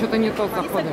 что-то не то заходим.